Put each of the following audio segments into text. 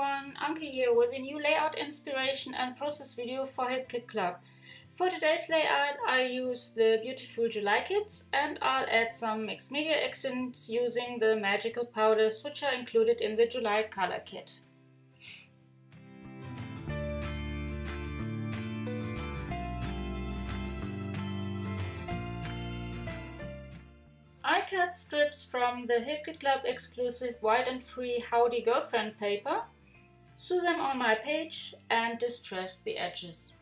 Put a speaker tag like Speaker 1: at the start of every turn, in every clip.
Speaker 1: everyone, Anke here with a new layout inspiration and process video for HipKit Club. For today's layout I use the beautiful July kits and I'll add some mixed media accents using the magical powders which are included in the July color kit. I cut strips from the HipKit Club exclusive Wild and Free Howdy Girlfriend paper, sew them on my page and distress the edges.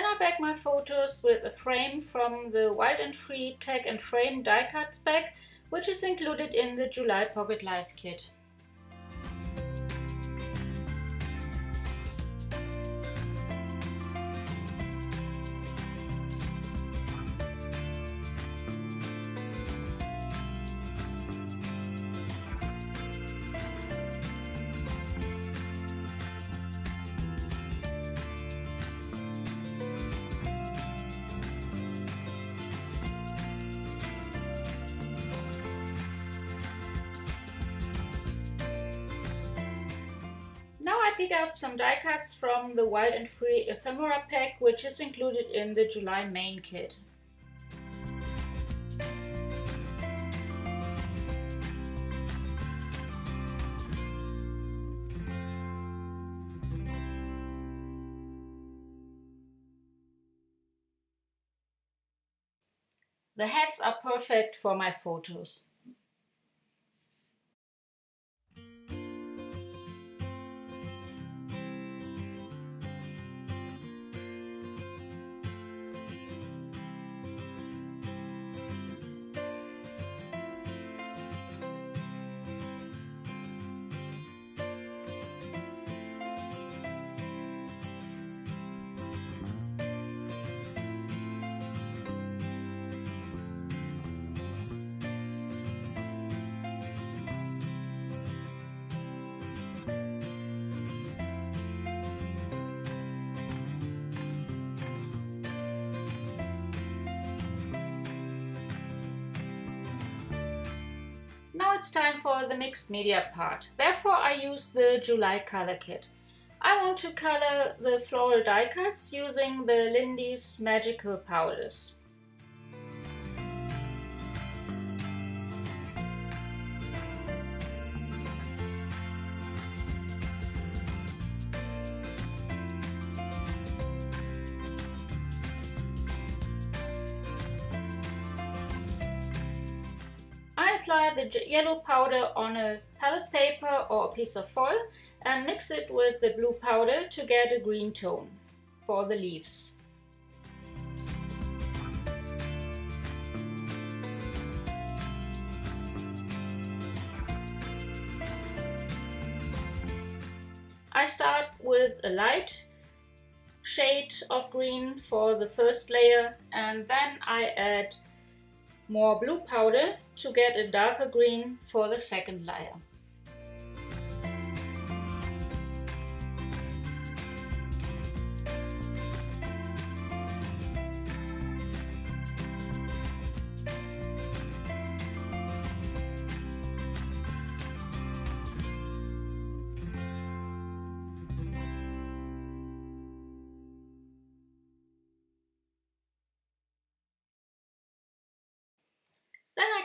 Speaker 1: Then I back my photos with a frame from the Wild and Free Tag and Frame die cuts bag, which is included in the July Pocket Life kit. Now I pick out some die cuts from the Wild and Free Ephemera pack, which is included in the July main kit. The heads are perfect for my photos. It's time for the mixed media part. Therefore I use the July color kit. I want to color the floral die cuts using the Lindy's Magical Powders. Apply the yellow powder on a palette paper or a piece of foil and mix it with the blue powder to get a green tone for the leaves. I start with a light shade of green for the first layer and then I add more blue powder to get a darker green for the second layer.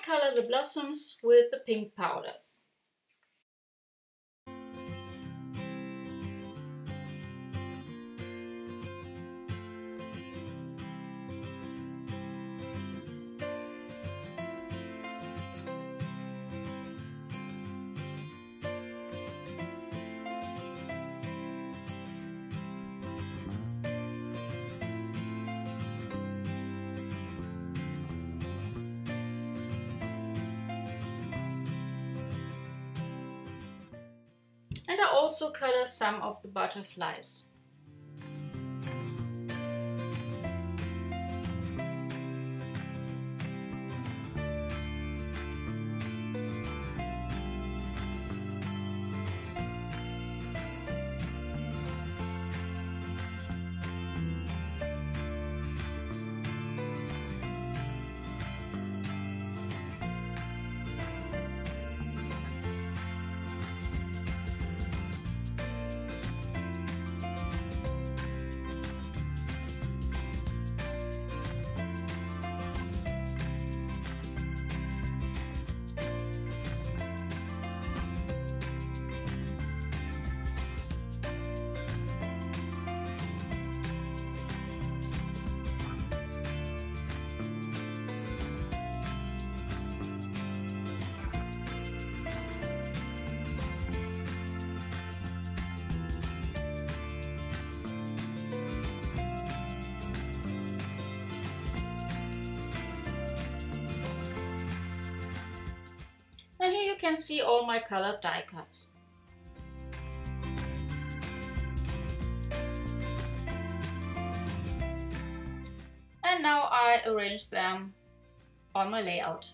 Speaker 1: Color the blossoms with the pink powder. Also color some of the butterflies. Can see all my colored die cuts. And now I arrange them on my layout.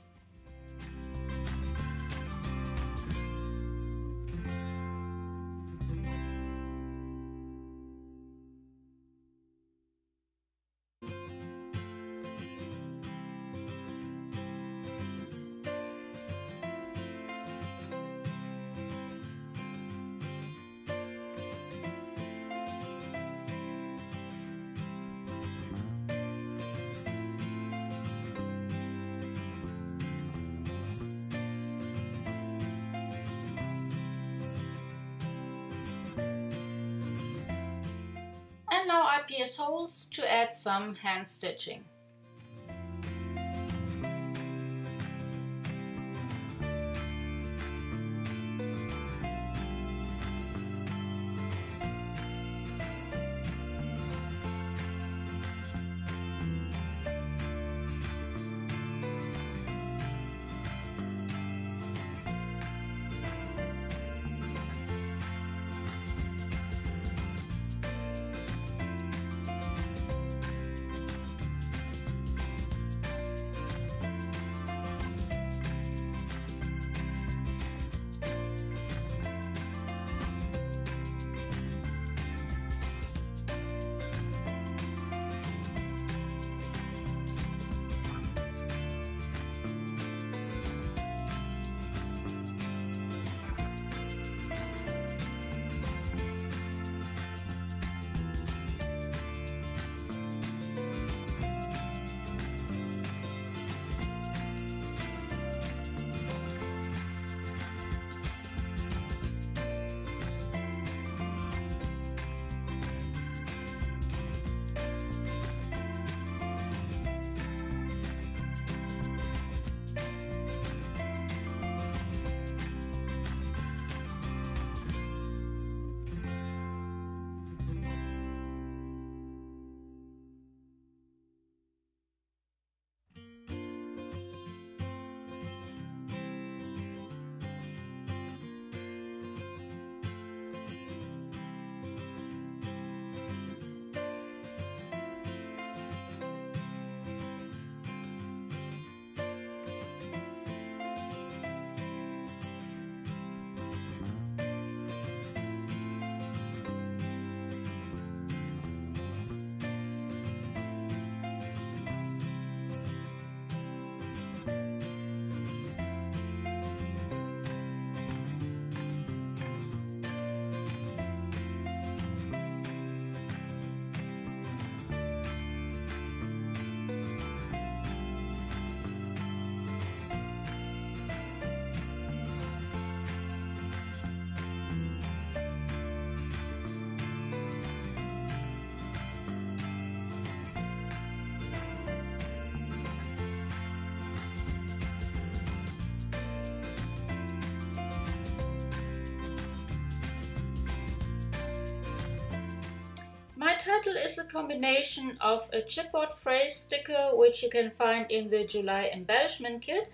Speaker 1: Pierce holes to add some hand stitching. Turtle is a combination of a chipboard phrase sticker, which you can find in the July embellishment kit,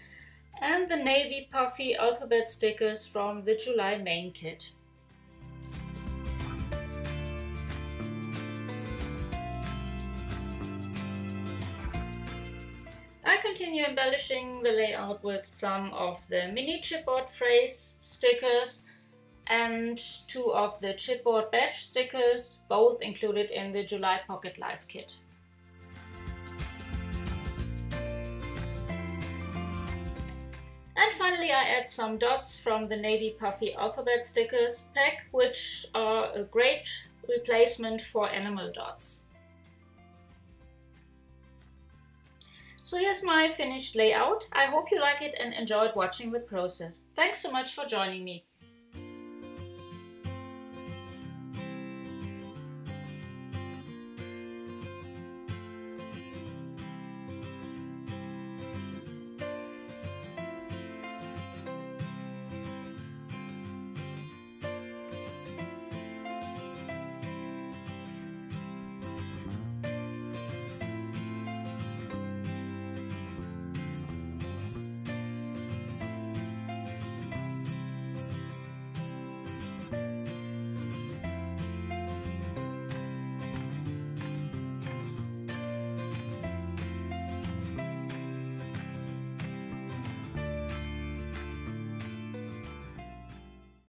Speaker 1: and the navy puffy alphabet stickers from the July main kit. I continue embellishing the layout with some of the mini chipboard phrase stickers and two of the chipboard badge stickers, both included in the July Pocket Life kit. And finally I add some dots from the Navy Puffy Alphabet Stickers pack, which are a great replacement for enamel dots. So here's my finished layout. I hope you like it and enjoyed watching the process. Thanks so much for joining me.